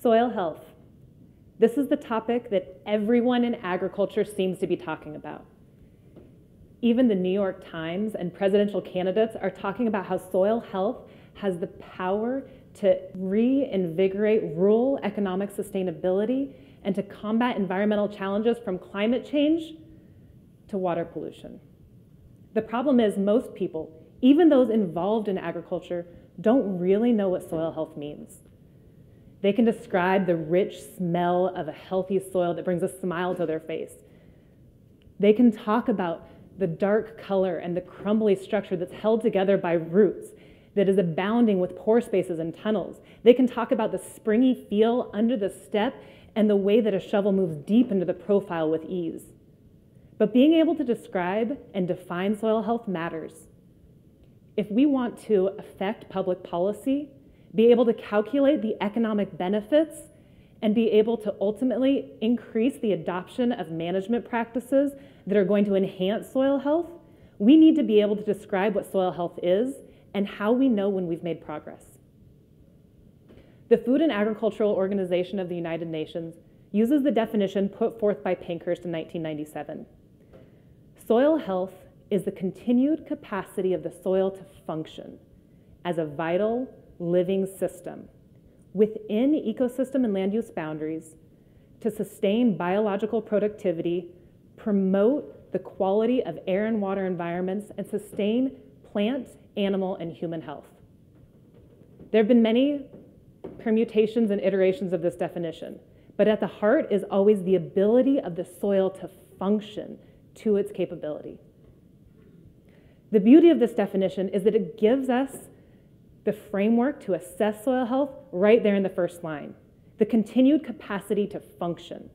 Soil health. This is the topic that everyone in agriculture seems to be talking about. Even the New York Times and presidential candidates are talking about how soil health has the power to reinvigorate rural economic sustainability and to combat environmental challenges from climate change to water pollution. The problem is most people, even those involved in agriculture, don't really know what soil health means. They can describe the rich smell of a healthy soil that brings a smile to their face. They can talk about the dark color and the crumbly structure that's held together by roots that is abounding with pore spaces and tunnels. They can talk about the springy feel under the step and the way that a shovel moves deep into the profile with ease. But being able to describe and define soil health matters. If we want to affect public policy, be able to calculate the economic benefits, and be able to ultimately increase the adoption of management practices that are going to enhance soil health, we need to be able to describe what soil health is and how we know when we've made progress. The Food and Agricultural Organization of the United Nations uses the definition put forth by Pankhurst in 1997. Soil health is the continued capacity of the soil to function as a vital, living system within ecosystem and land use boundaries to sustain biological productivity, promote the quality of air and water environments, and sustain plant, animal, and human health. There have been many permutations and iterations of this definition, but at the heart is always the ability of the soil to function to its capability. The beauty of this definition is that it gives us the framework to assess soil health right there in the first line. The continued capacity to function.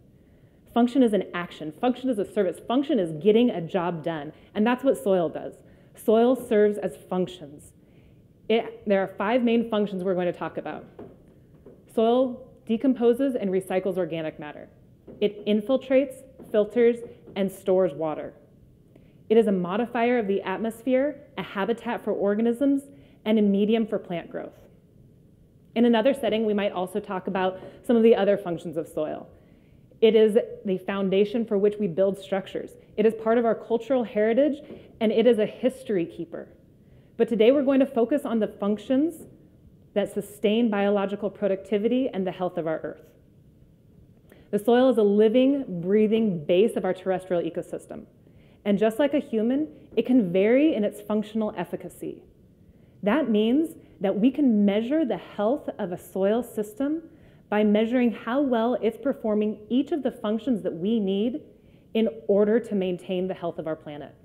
Function is an action. Function is a service. Function is getting a job done. And that's what soil does. Soil serves as functions. It, there are five main functions we're going to talk about. Soil decomposes and recycles organic matter. It infiltrates, filters, and stores water. It is a modifier of the atmosphere, a habitat for organisms, and a medium for plant growth. In another setting, we might also talk about some of the other functions of soil. It is the foundation for which we build structures. It is part of our cultural heritage, and it is a history keeper. But today we're going to focus on the functions that sustain biological productivity and the health of our earth. The soil is a living, breathing base of our terrestrial ecosystem. And just like a human, it can vary in its functional efficacy. That means that we can measure the health of a soil system by measuring how well it's performing each of the functions that we need in order to maintain the health of our planet.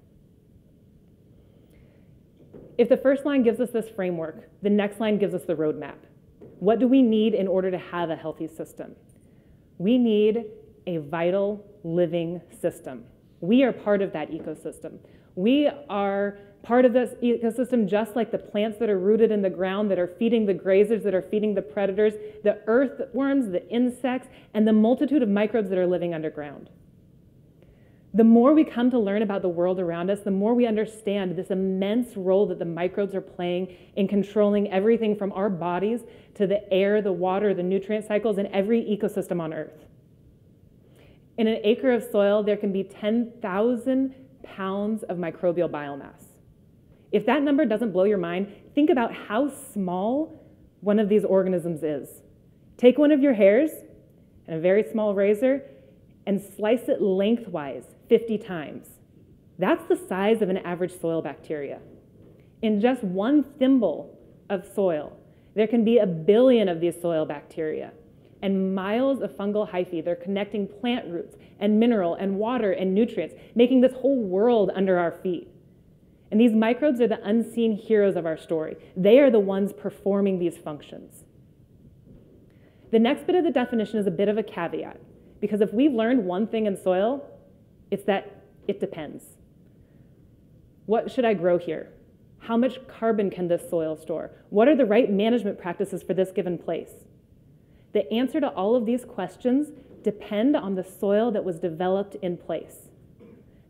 If the first line gives us this framework, the next line gives us the roadmap. What do we need in order to have a healthy system? We need a vital living system. We are part of that ecosystem. We are part of this ecosystem just like the plants that are rooted in the ground that are feeding the grazers, that are feeding the predators, the earthworms, the insects, and the multitude of microbes that are living underground. The more we come to learn about the world around us, the more we understand this immense role that the microbes are playing in controlling everything from our bodies to the air, the water, the nutrient cycles, and every ecosystem on Earth. In an acre of soil, there can be 10,000 pounds of microbial biomass. If that number doesn't blow your mind, think about how small one of these organisms is. Take one of your hairs and a very small razor and slice it lengthwise 50 times. That's the size of an average soil bacteria. In just one thimble of soil, there can be a billion of these soil bacteria and miles of fungal hyphae. They're connecting plant roots and mineral and water and nutrients, making this whole world under our feet. And these microbes are the unseen heroes of our story. They are the ones performing these functions. The next bit of the definition is a bit of a caveat, because if we've learned one thing in soil, it's that it depends. What should I grow here? How much carbon can this soil store? What are the right management practices for this given place? The answer to all of these questions depend on the soil that was developed in place.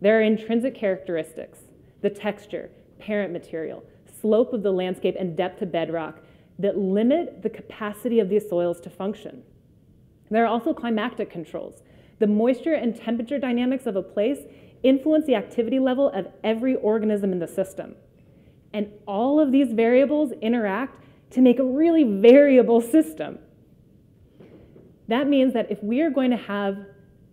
There are intrinsic characteristics the texture, parent material, slope of the landscape, and depth to bedrock that limit the capacity of these soils to function. There are also climatic controls. The moisture and temperature dynamics of a place influence the activity level of every organism in the system. And all of these variables interact to make a really variable system. That means that if we are going to have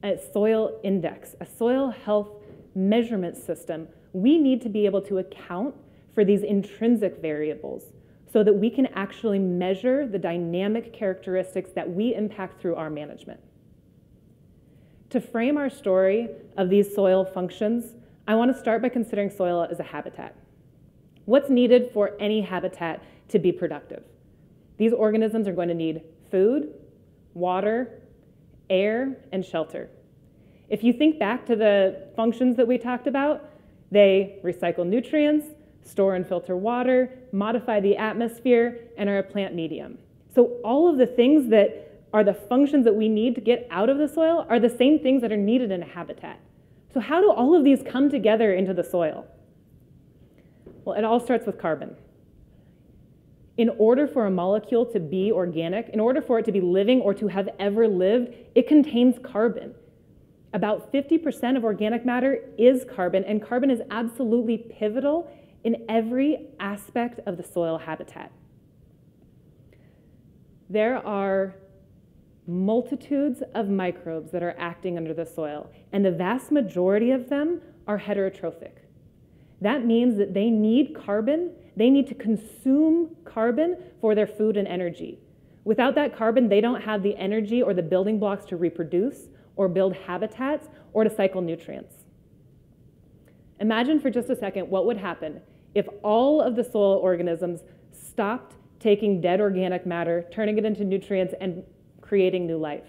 a soil index, a soil health measurement system, we need to be able to account for these intrinsic variables so that we can actually measure the dynamic characteristics that we impact through our management. To frame our story of these soil functions, I want to start by considering soil as a habitat. What's needed for any habitat to be productive? These organisms are going to need food, water, air, and shelter. If you think back to the functions that we talked about, they recycle nutrients, store and filter water, modify the atmosphere, and are a plant medium. So all of the things that are the functions that we need to get out of the soil are the same things that are needed in a habitat. So how do all of these come together into the soil? Well, it all starts with carbon. In order for a molecule to be organic, in order for it to be living or to have ever lived, it contains carbon. About 50% of organic matter is carbon, and carbon is absolutely pivotal in every aspect of the soil habitat. There are multitudes of microbes that are acting under the soil, and the vast majority of them are heterotrophic. That means that they need carbon, they need to consume carbon for their food and energy. Without that carbon, they don't have the energy or the building blocks to reproduce or build habitats or to cycle nutrients. Imagine for just a second what would happen if all of the soil organisms stopped taking dead organic matter, turning it into nutrients, and creating new life.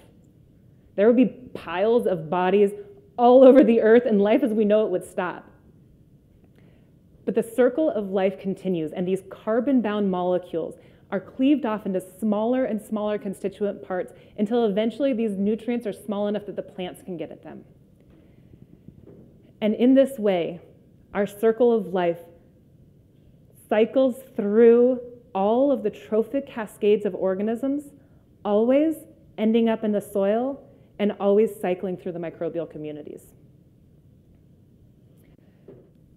There would be piles of bodies all over the earth, and life as we know it would stop. But the circle of life continues, and these carbon bound molecules are cleaved off into smaller and smaller constituent parts until eventually these nutrients are small enough that the plants can get at them. And in this way, our circle of life cycles through all of the trophic cascades of organisms always ending up in the soil and always cycling through the microbial communities.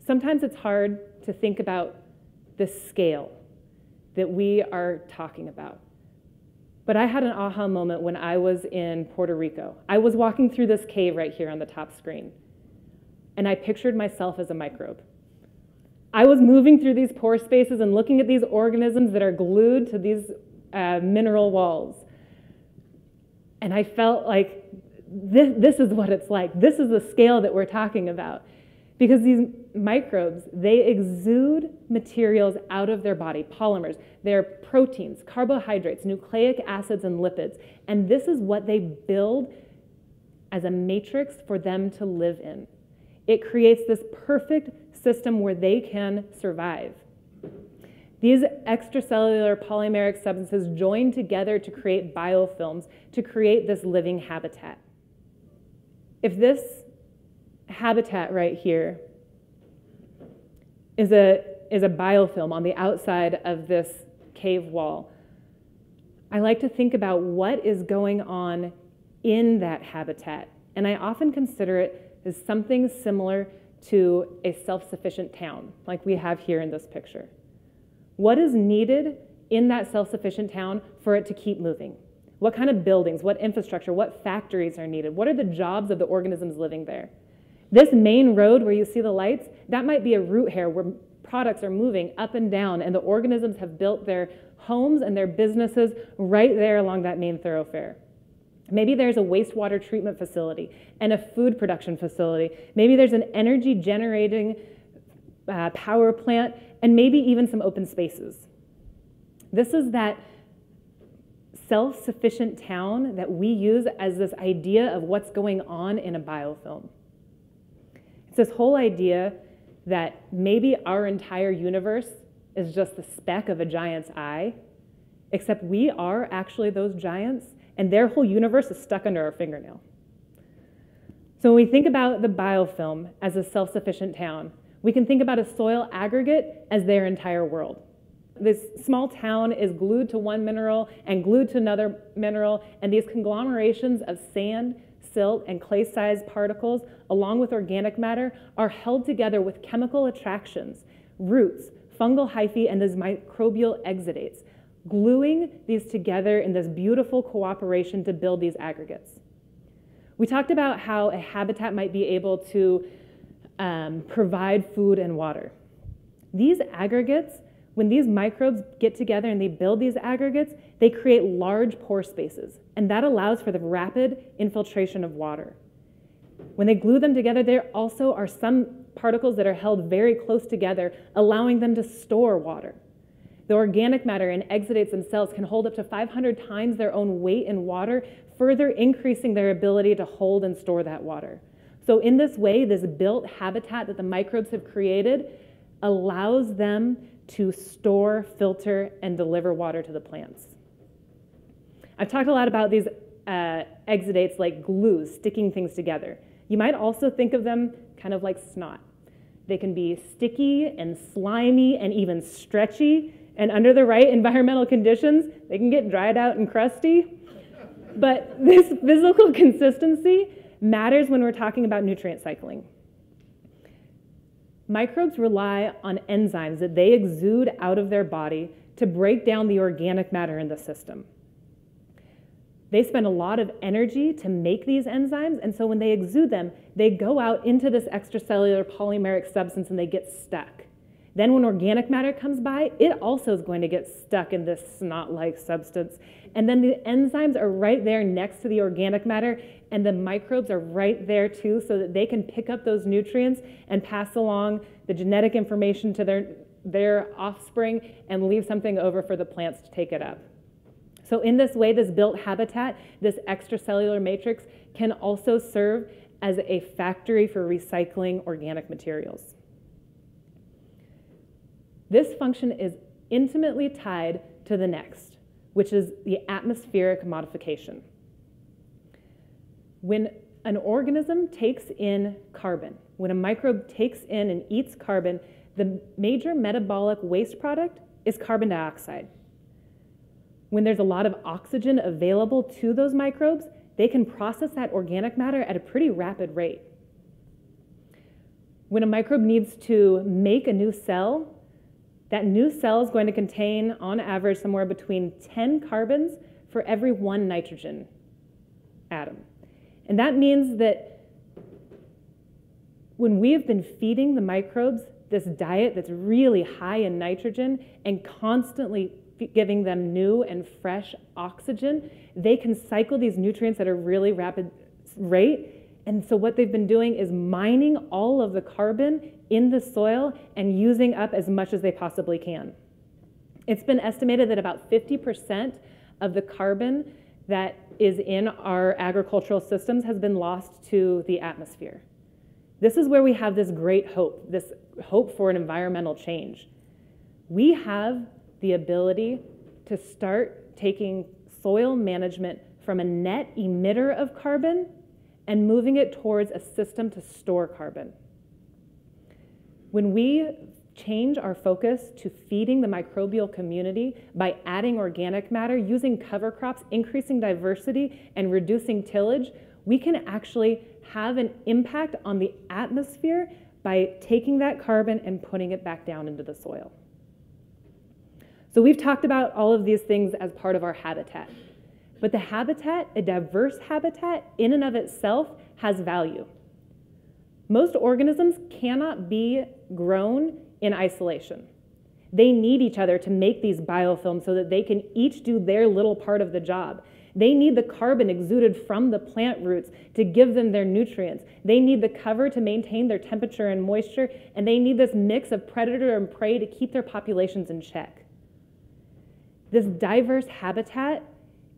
Sometimes it's hard to think about the scale that we are talking about. But I had an aha moment when I was in Puerto Rico. I was walking through this cave right here on the top screen, and I pictured myself as a microbe. I was moving through these pore spaces and looking at these organisms that are glued to these uh, mineral walls. And I felt like this, this is what it's like. This is the scale that we're talking about. Because these microbes, they exude materials out of their body, polymers. They're proteins, carbohydrates, nucleic acids, and lipids. And this is what they build as a matrix for them to live in. It creates this perfect system where they can survive. These extracellular polymeric substances join together to create biofilms to create this living habitat. If this habitat right here is a, is a biofilm on the outside of this cave wall, I like to think about what is going on in that habitat. And I often consider it as something similar to a self-sufficient town, like we have here in this picture. What is needed in that self-sufficient town for it to keep moving? What kind of buildings, what infrastructure, what factories are needed? What are the jobs of the organisms living there? This main road where you see the lights, that might be a root hair where products are moving up and down and the organisms have built their homes and their businesses right there along that main thoroughfare. Maybe there's a wastewater treatment facility and a food production facility. Maybe there's an energy generating uh, power plant and maybe even some open spaces. This is that self sufficient town that we use as this idea of what's going on in a biofilm. It's this whole idea that maybe our entire universe is just the speck of a giant's eye, except we are actually those giants, and their whole universe is stuck under our fingernail. So when we think about the biofilm as a self sufficient town, we can think about a soil aggregate as their entire world. this small town is glued to one mineral and glued to another mineral, and these conglomerations of sand, silt, and clay-sized particles, along with organic matter, are held together with chemical attractions, roots, fungal hyphae, and these microbial exudates, gluing these together in this beautiful cooperation to build these aggregates. We talked about how a habitat might be able to um, provide food and water. These aggregates, when these microbes get together and they build these aggregates, they create large pore spaces, and that allows for the rapid infiltration of water. When they glue them together, there also are some particles that are held very close together, allowing them to store water. The organic matter and exudates themselves can hold up to 500 times their own weight in water, further increasing their ability to hold and store that water. So in this way, this built habitat that the microbes have created allows them to store, filter, and deliver water to the plants. I've talked a lot about these uh, exudates like glues, sticking things together. You might also think of them kind of like snot. They can be sticky and slimy and even stretchy, and under the right environmental conditions, they can get dried out and crusty. But this physical consistency matters when we're talking about nutrient cycling. Microbes rely on enzymes that they exude out of their body to break down the organic matter in the system. They spend a lot of energy to make these enzymes, and so when they exude them, they go out into this extracellular polymeric substance and they get stuck. Then when organic matter comes by, it also is going to get stuck in this snot-like substance. And then the enzymes are right there next to the organic matter, and the microbes are right there too, so that they can pick up those nutrients and pass along the genetic information to their, their offspring and leave something over for the plants to take it up. So in this way, this built habitat, this extracellular matrix, can also serve as a factory for recycling organic materials. This function is intimately tied to the next, which is the atmospheric modification. When an organism takes in carbon, when a microbe takes in and eats carbon, the major metabolic waste product is carbon dioxide. When there's a lot of oxygen available to those microbes, they can process that organic matter at a pretty rapid rate. When a microbe needs to make a new cell, that new cell is going to contain, on average, somewhere between 10 carbons for every one nitrogen atom. And that means that when we have been feeding the microbes this diet that's really high in nitrogen and constantly giving them new and fresh oxygen, they can cycle these nutrients at a really rapid rate. And so what they've been doing is mining all of the carbon in the soil and using up as much as they possibly can. It's been estimated that about 50% of the carbon that is in our agricultural systems has been lost to the atmosphere. This is where we have this great hope, this hope for an environmental change. We have the ability to start taking soil management from a net emitter of carbon and moving it towards a system to store carbon. When we change our focus to feeding the microbial community by adding organic matter, using cover crops, increasing diversity, and reducing tillage, we can actually have an impact on the atmosphere by taking that carbon and putting it back down into the soil. So we've talked about all of these things as part of our habitat. But the habitat, a diverse habitat in and of itself, has value. Most organisms cannot be grown in isolation. They need each other to make these biofilms so that they can each do their little part of the job. They need the carbon exuded from the plant roots to give them their nutrients. They need the cover to maintain their temperature and moisture, and they need this mix of predator and prey to keep their populations in check. This diverse habitat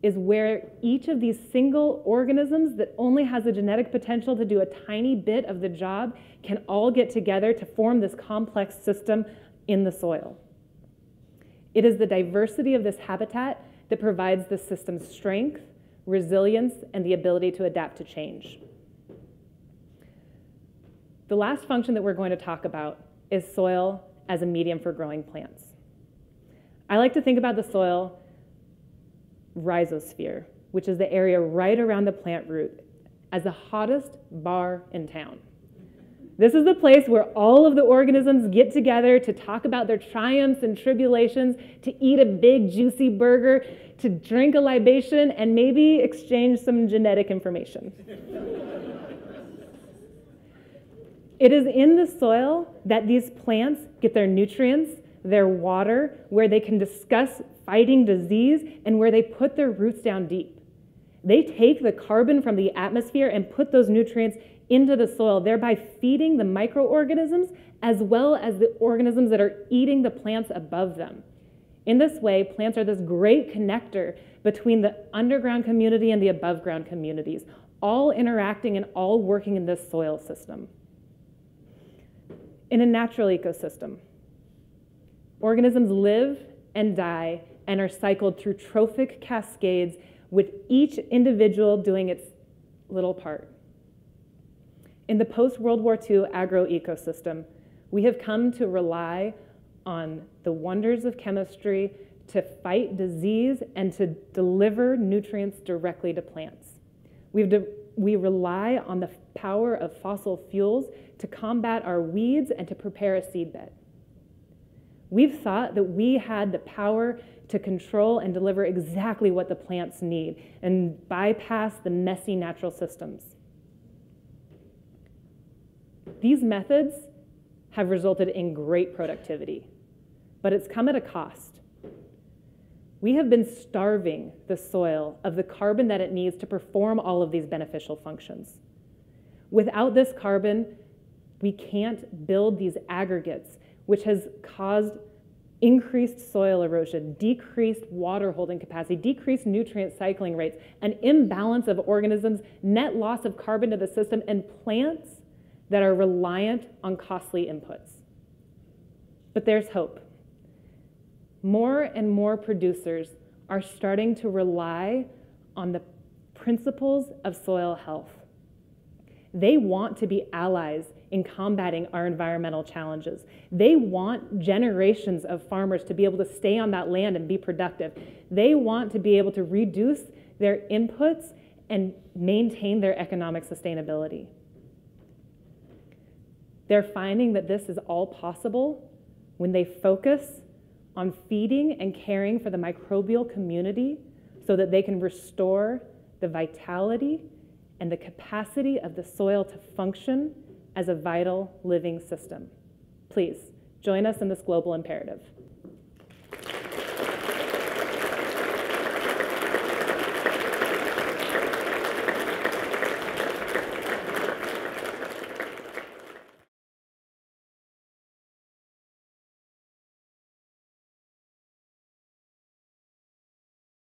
is where each of these single organisms that only has a genetic potential to do a tiny bit of the job can all get together to form this complex system in the soil. It is the diversity of this habitat that provides the system's strength, resilience, and the ability to adapt to change. The last function that we're going to talk about is soil as a medium for growing plants. I like to think about the soil rhizosphere, which is the area right around the plant root, as the hottest bar in town. This is the place where all of the organisms get together to talk about their triumphs and tribulations, to eat a big, juicy burger, to drink a libation, and maybe exchange some genetic information. it is in the soil that these plants get their nutrients, their water, where they can discuss fighting disease, and where they put their roots down deep. They take the carbon from the atmosphere and put those nutrients into the soil, thereby feeding the microorganisms as well as the organisms that are eating the plants above them. In this way, plants are this great connector between the underground community and the above ground communities, all interacting and all working in this soil system. In a natural ecosystem, organisms live and die and are cycled through trophic cascades with each individual doing its little part. In the post World War II agroecosystem, we have come to rely on the wonders of chemistry to fight disease and to deliver nutrients directly to plants. We've we rely on the power of fossil fuels to combat our weeds and to prepare a seedbed. We've thought that we had the power to control and deliver exactly what the plants need and bypass the messy natural systems. These methods have resulted in great productivity, but it's come at a cost. We have been starving the soil of the carbon that it needs to perform all of these beneficial functions. Without this carbon, we can't build these aggregates, which has caused increased soil erosion, decreased water holding capacity, decreased nutrient cycling rates, an imbalance of organisms, net loss of carbon to the system, and plants that are reliant on costly inputs. But there's hope. More and more producers are starting to rely on the principles of soil health. They want to be allies in combating our environmental challenges. They want generations of farmers to be able to stay on that land and be productive. They want to be able to reduce their inputs and maintain their economic sustainability. They're finding that this is all possible when they focus on feeding and caring for the microbial community so that they can restore the vitality and the capacity of the soil to function as a vital living system. Please join us in this global imperative.